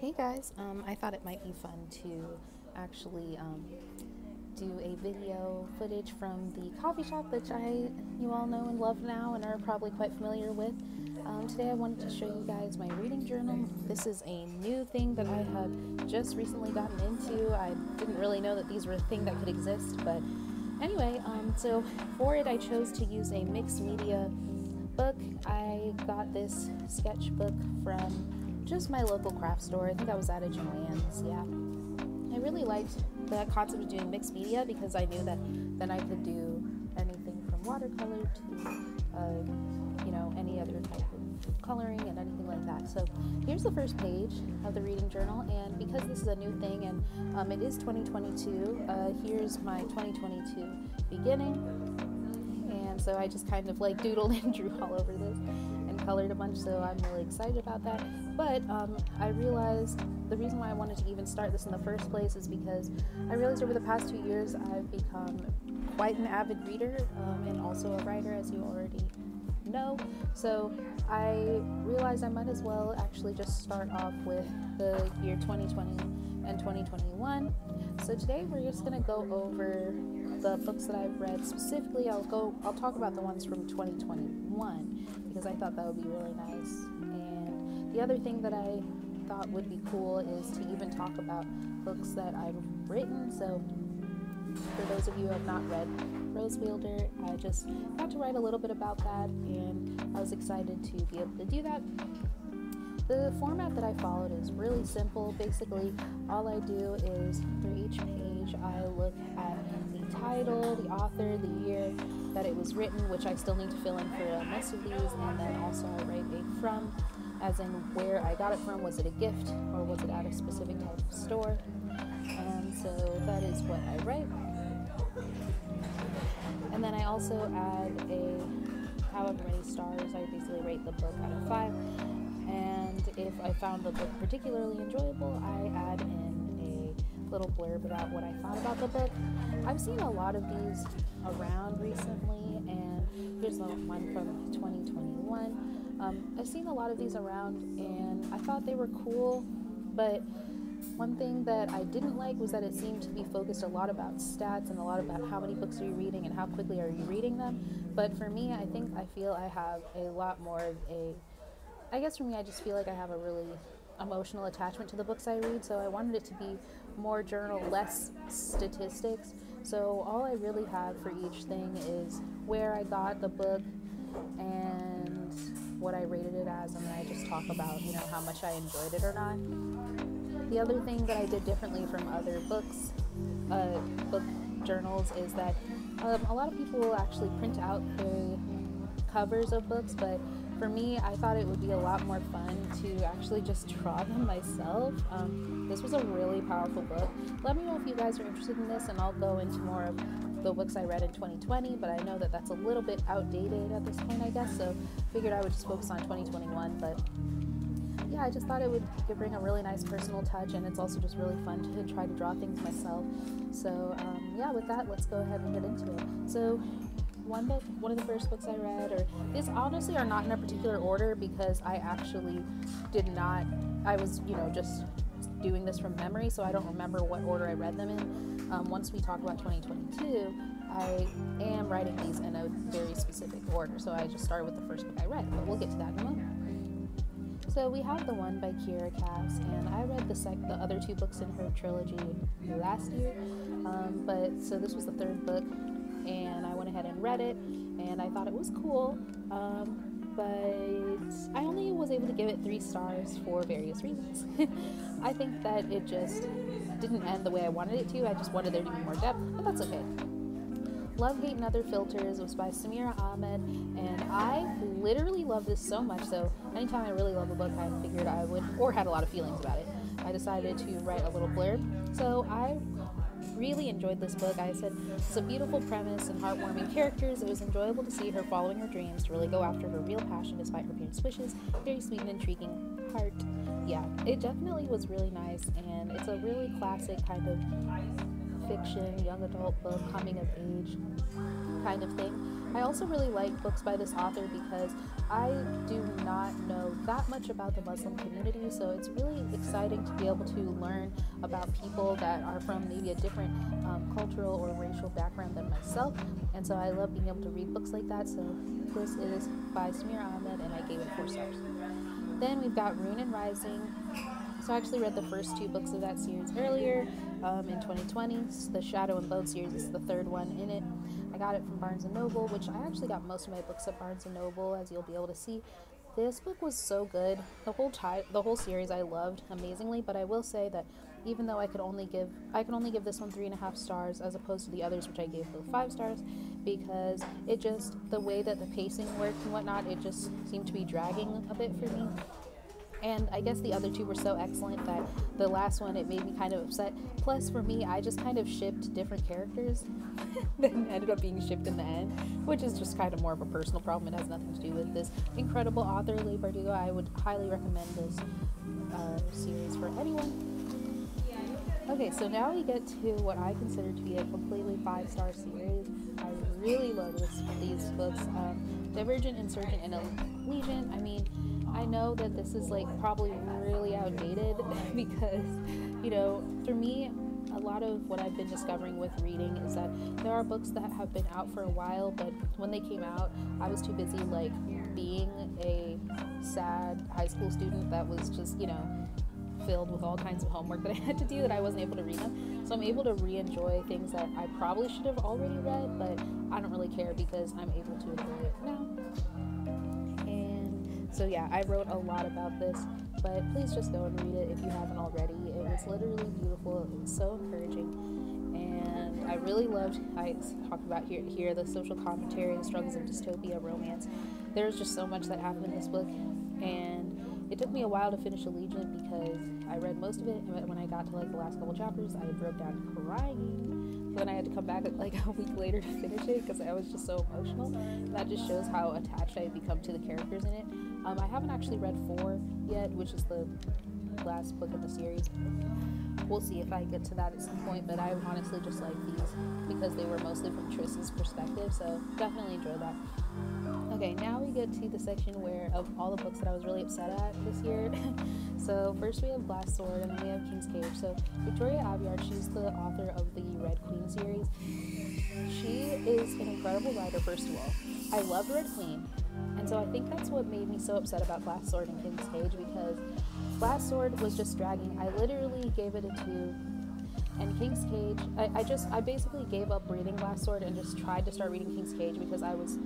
Hey guys, um, I thought it might be fun to actually um, do a video footage from the coffee shop which I you all know and love now and are probably quite familiar with. Um, today I wanted to show you guys my reading journal. This is a new thing that I have just recently gotten into. I didn't really know that these were a thing that could exist, but anyway, um, so for it I chose to use a mixed media book. I got this sketchbook from just my local craft store. I think I was at a Joann's, yeah. I really liked the concept of doing mixed media because I knew that then I could do anything from watercolor to, uh, you know, any other type of coloring and anything like that. So here's the first page of the reading journal, and because this is a new thing and um, it is 2022, uh, here's my 2022 beginning. And so I just kind of like doodled and drew all over this colored a bunch, so I'm really excited about that. But um, I realized the reason why I wanted to even start this in the first place is because I realized over the past two years I've become quite an avid reader um, and also a writer, as you already know. So I realized I might as well actually just start off with the year 2020 and 2021. So today we're just going to go over the books that I've read specifically. I'll go I'll talk about the ones from 2021 because I thought that would be really nice. And the other thing that I thought would be cool is to even talk about books that I've written. So, for those of you who have not read Rose Wielder, I just got to write a little bit about that, and I was excited to be able to do that. The format that I followed is really simple. Basically, all I do is for each page, I look at the title, the author, the year, that it was written, which I still need to fill in for most of these, and then also I write a from, as in where I got it from. Was it a gift or was it at a specific type of store? And so that is what I write. And then I also add a however many stars. I basically rate the book out of five. And if I found the book particularly enjoyable, I add in a little blurb about what I thought about the book. I've seen a lot of these around recently, and here's one from 2021. Um, I've seen a lot of these around, and I thought they were cool, but one thing that I didn't like was that it seemed to be focused a lot about stats and a lot about how many books are you reading and how quickly are you reading them. But for me, I think I feel I have a lot more of a, I guess for me, I just feel like I have a really emotional attachment to the books I read, so I wanted it to be more journal, less statistics. So all I really have for each thing is where I got the book and what I rated it as, and then I just talk about, you know, how much I enjoyed it or not. The other thing that I did differently from other books, uh, book journals, is that um, a lot of people will actually print out the covers of books, but for me, I thought it would be a lot more fun to actually just draw them myself. Um, this was a really powerful book. Let me know if you guys are interested in this, and I'll go into more of the books I read in 2020, but I know that that's a little bit outdated at this point, I guess, so figured I would just focus on 2021. But yeah, I just thought it would bring a really nice personal touch, and it's also just really fun to try to draw things myself. So um, yeah, with that, let's go ahead and get into it. So one book, one of the first books I read, or these honestly are not in a particular order because I actually did not. I was, you know, just doing this from memory, so I don't remember what order I read them in. Um, once we talk about 2022, I am writing these in a very specific order, so I just started with the first book I read, but we'll get to that in a moment. So we have the one by Kiera Cass, and I read the sec- the other two books in her trilogy last year. Um, but so this was the third book, and I went ahead and read it, and I thought it was cool. Um, but I only was able to give it three stars for various reasons. I think that it just didn't end the way I wanted it to. I just wanted there to be more depth, but that's okay. Love Hate and Other Filters was by Samira Ahmed, and I literally love this so much. So, anytime I really love a book, I figured I would, or had a lot of feelings about it, I decided to write a little blurb. So, I really enjoyed this book. I said it's a beautiful premise and heartwarming characters. It was enjoyable to see her following her dreams to really go after her real passion despite her parents' wishes. Very sweet and intriguing heart. Yeah, it definitely was really nice, and it's a really classic kind of fiction, young adult book, coming of age kind of thing. I also really like books by this author because I do not know that much about the Muslim community, so it's really exciting to be able to learn about people that are from maybe a different um, cultural or racial background than myself. And so I love being able to read books like that. So this is by Samira Ahmed, and I gave it four stars. Then we've got Ruin and Rising. So I actually read the first two books of that series earlier um, in 2020. The Shadow and Bone series is the third one in it. I got it from Barnes and Noble, which I actually got most of my books at Barnes and Noble, as you'll be able to see. This book was so good. The whole ti- the whole series I loved amazingly, but I will say that even though I could only give I could only give this one three and a half stars as opposed to the others which I gave both five stars because it just the way that the pacing worked and whatnot it just seemed to be dragging a bit for me and I guess the other two were so excellent that the last one it made me kind of upset. Plus, for me, I just kind of shipped different characters that ended up being shipped in the end, which is just kind of more of a personal problem. It has nothing to do with this incredible author, Leigh Bardugo. I would highly recommend this uh, series for anyone. Okay, so now we get to what I consider to be a completely five star series. I really love this, these books um, Divergent, Insurgent, and Allegiant. I mean, I know that this is like probably really outdated because, you know, for me, a lot of what I've been discovering with reading is that there are books that have been out for a while, but when they came out, I was too busy like being a sad high school student that was just, you know, filled with all kinds of homework that I had to do that I wasn't able to read them. So I'm able to re enjoy things that I probably should have already read, but I don't really care because I'm able to enjoy it now. And so yeah, I wrote a lot about this, but please just go and read it if you haven't already. It was literally beautiful. It was so encouraging, and I really loved. I talked about here here the social commentary, the struggles of dystopia, romance. There's just so much that happened in this book, and it took me a while to finish Allegiant because I read most of it, and when I got to like the last couple chapters, I broke down crying. So then I had to come back like a week later to finish it because I was just so emotional. that just shows how attached I've become to the characters in it. Um, I haven't actually read four yet, which is the last book of the series. We'll see if I get to that at some point, but I honestly just like these because they were mostly from Tris's perspective, so definitely enjoy that. Okay, now we get to the section where of all the books that I was really upset at this year. so first we have Glass Sword and then we have King's Cage. So Victoria Aveyard, she's the author of the Red Queen series. She is an incredible writer, first of all. I love Red Queen. And so I think that's what made me so upset about Glass Sword and King's Cage because Glass Sword was just dragging. I literally gave it a two. And King's Cage, I, I just, I basically gave up reading Glass Sword and just tried to start reading King's Cage because I was,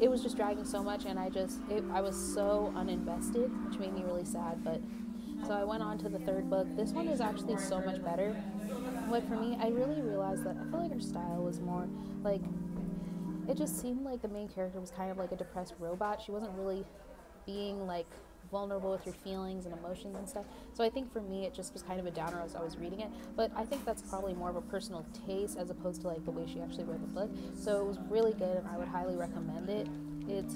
it was just dragging so much and I just, it, I was so uninvested, which made me really sad. But so I went on to the third book. This one is actually so much better. But for me, I really realized that I feel like her style was more like it just seemed like the main character was kind of like a depressed robot. She wasn't really being like vulnerable with your feelings and emotions and stuff. So I think for me, it just was kind of a downer as I was reading it. But I think that's probably more of a personal taste as opposed to like the way she actually wrote the book. So it was really good, and I would highly recommend it. It's,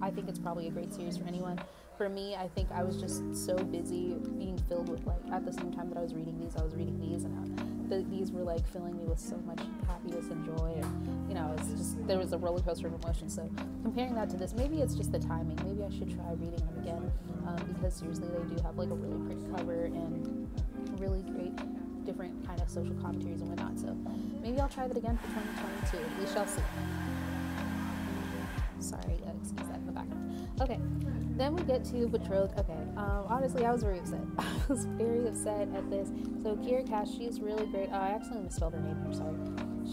I think it's probably a great series for anyone. For me, I think I was just so busy being filled with like at the same time that I was reading these, I was reading these, and I, the, these were like filling me with so much happiness and joy and you know it's just there was a roller coaster of emotions. So comparing that to this maybe it's just the timing. Maybe i should try reading them again um, because seriously they do have like a really pretty cover and really great different kind of social commentaries and whatnot. So maybe i'll try that again for 2022 we shall see sorry excuse that in the background okay then we get to betrothed. Okay, um, honestly, I was very upset. I was very upset at this. So Kiera Cass, she's really great. Uh, I actually misspelled her name here. Sorry.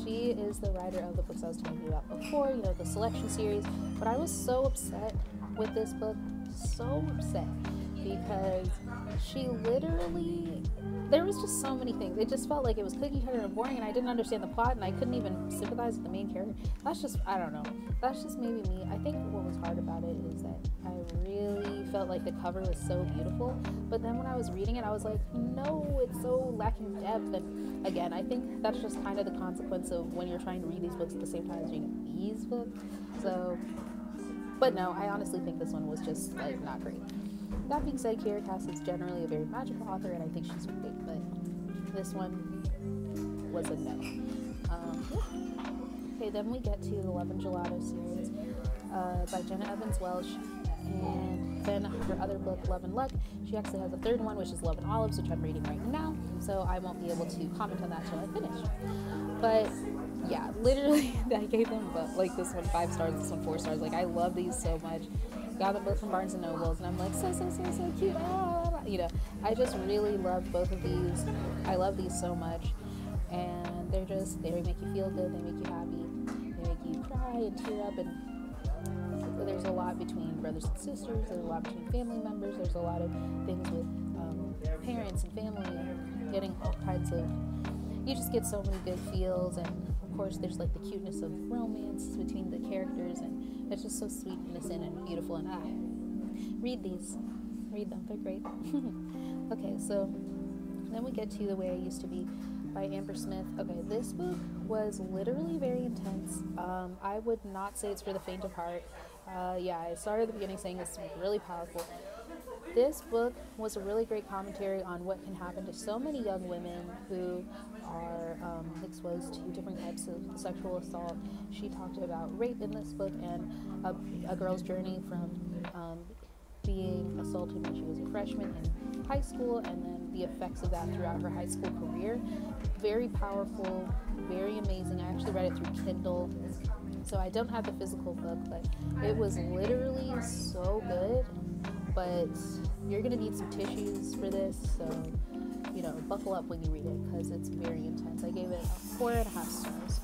She is the writer of the books I was telling you about before. You know, the selection series. But I was so upset with this book. So upset because she literally there was just so many things. It just felt like it was cookie cutter and boring, and I didn't understand the plot, and I couldn't even sympathize with the main character. That's just, I don't know. That's just maybe me. I think what was hard about it is that I really felt like the cover was so beautiful, but then when I was reading it, I was like, no, it's so lacking depth. And again, I think that's just kind of the consequence of when you're trying to read these books at the same time as reading these books. So, but no, I honestly think this one was just like not great. That being said, Kiera Cass is generally a very magical author, and I think she's great, but this one was a no. Um, okay, then we get to the Love and Gelato series uh, by Jenna Evans Welch, and then her other book, Love and Luck, she actually has a third one, which is Love and Olives, which I'm reading right now. So I won't be able to comment on that until I finish. But yeah, literally, I gave them like this one five stars, this one four stars. Like I love these so much. Got them both from Barnes and Nobles, and I'm like so so so so cute. Ah, you know, I just really love both of these. I love these so much, and they're just they make you feel good. They make you happy. They make you cry and tear up and there's a lot between brothers and sisters, there's a lot between family members, there's a lot of things with um, parents and family and getting all kinds of you just get so many good feels and of course there's like the cuteness of romance between the characters and it's just so sweet and innocent and beautiful and ah read these. Read them. They're great. Okay so then we get to the way i used to be by amber smith. Okay this book was literally very intense. Um, i would not say it's for the faint of heart. Uh, yeah i started at the beginning saying it's really powerful. This book was a really great commentary on what can happen to so many young women who are um, exposed to different types of sexual assault. She talked about rape in this book and a, a girl's journey from um, being assaulted when she was a freshman in high school and then the effects of that throughout her high school career. Very powerful, very amazing. I actually read it through Kindle. So I don't have the physical book, but it was literally so good but you're gonna need some tissues for this, so you know, buckle up when you read it because it's very intense. I gave it a four and a half stars.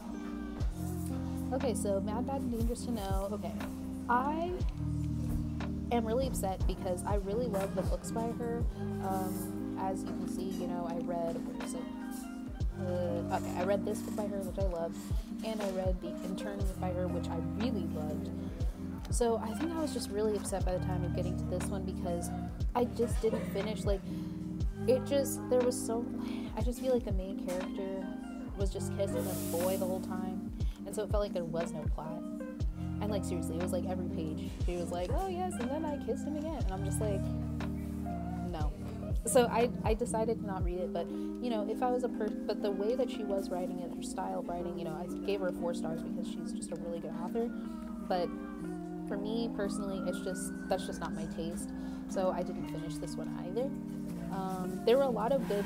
Okay, so Mad, Bad, and Dangerous to Know. Okay, I am really upset because I really love the books by her. Um, as you can see, you know, I read what is it? Uh, okay, I read this book by her, which I loved, and I read The Intern by her, which I really loved. So I think I was just really upset by the time of getting to this one because I just didn't finish. Like, it just, there was so, I just feel like the main character was just kissing this boy the whole time. And so it felt like there was no plot. And like, seriously, it was like every page. She was like, oh yes, and then I kissed him again. And I'm just like, no. So I, I decided to not read it, but you know, if I was a person, but the way that she was writing it, her style of writing, you know, I gave her four stars because she's just a really good author. But for me personally, it's just that's just not my taste. So I didn't finish this one either. Um, there were a lot of good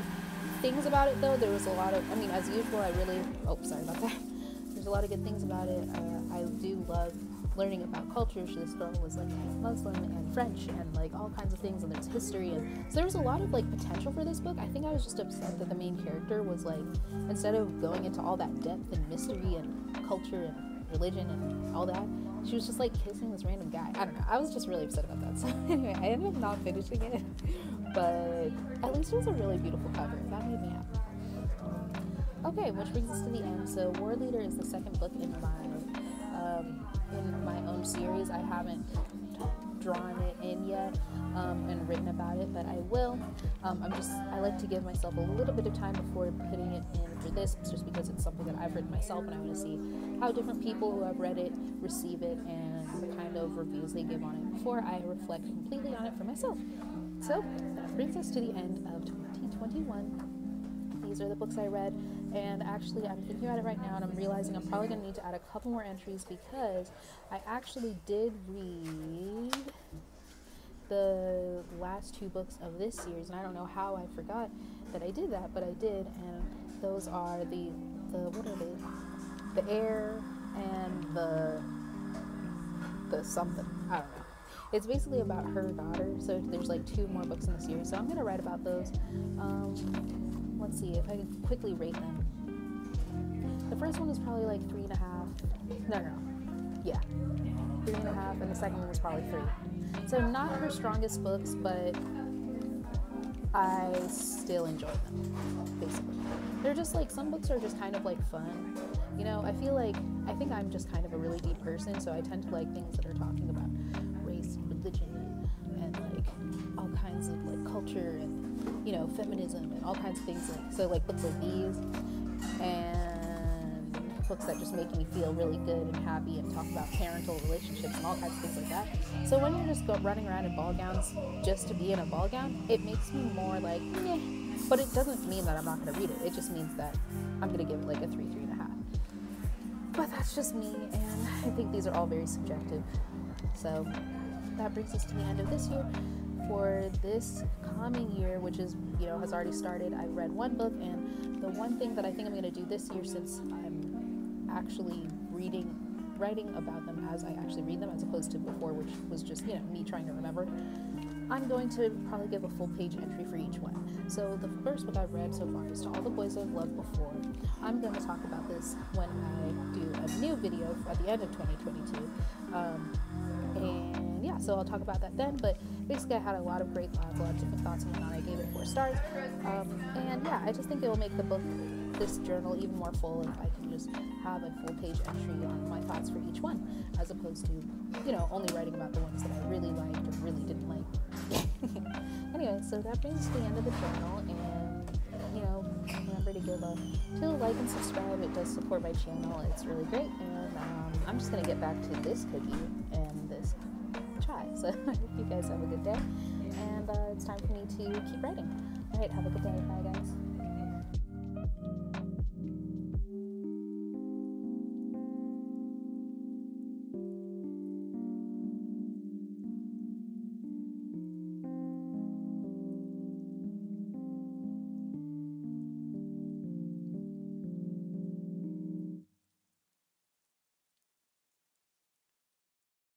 things about it, though. There was a lot of, I mean, as usual, I really. Oh, sorry about that. There's a lot of good things about it. Uh, I do love learning about cultures. This girl was like Muslim and French and like all kinds of things, and there's history, and so there was a lot of like potential for this book. I think I was just upset that the main character was like instead of going into all that depth and mystery and culture and religion and all that, she was just like kissing this random guy. I don't know. I was just really upset about that. So anyway, I ended up not finishing it, but at least it was a really beautiful cover. That made me happy. Okay, which brings us to the end. So War Leader is the second book in my um, in my own series. I haven't drawn it in yet um, and written about it, but I will. Um, I'm just I like to give myself a little bit of time before putting it in for this, just because it's something that I've written myself, and I want to see how different people who have read it receive it and the kind of reviews they give on it before I reflect completely on it for myself. So that brings us to the end of 2021 these are the books I read. And actually, I'm thinking about it right now, and I'm realizing I'm probably going to need to add a couple more entries because I actually did read the last two books of this series, and I don't know how I forgot that I did that, but I did. And those are the the what are they? The heir and the the something. I don't know. It's basically about her daughter. So there's like two more books in the series. So I'm gonna write about those. Um, let's see if I can quickly rate them. The first one is probably like three and a half. No, no, yeah, three and a half, and the second one was probably three. So not her strongest books, but I still enjoy them. Basically, they're just like some books are just kind of like fun. You know, I feel like I think I'm just kind of a really deep person, so I tend to like things that are talking about religion, and like all kinds of like culture and you know, feminism and all kinds of things. Like, so like books like these and books that just make me feel really good and happy and talk about parental relationships and all kinds of things like that. So when you're just go, running around in ball gowns just to be in a ball gown, it makes me more like, yeah. But it doesn't mean that I'm not going to read it. It just means that I'm going to give it like a three, three and a half. But that's just me, and I think these are all very subjective. So that brings us to the end of this year. For this coming year, which is you know has already started, I've read one book, and the one thing that I think I'm going to do this year, since I'm actually reading writing about them as I actually read them, as opposed to before, which was just you know me trying to remember. I'm going to probably give a full page entry for each one. So the first book I've read so far is To All the Boys I've Loved Before. I'm going to talk about this when I do a new video at the end of 2022. Um, and yeah, so I'll talk about that then. But basically, I had a lot of great thoughts, a lot of different thoughts and whatnot. I gave it four stars. Um, and yeah, I just think it will make the book, this journal, even more full if I can just have a full page entry on my thoughts for each one, as opposed to, you know, only writing about the ones that I really liked or really didn't like. anyway, so that brings to the end of the journal, and you know, remember to give a to like and subscribe. It does support my channel. It's really great, and um, I'm just gonna get back to this cookie and this chai. So I hope you guys have a good day, and uh, it's time for me to keep writing. All right, have a good day. Bye, guys.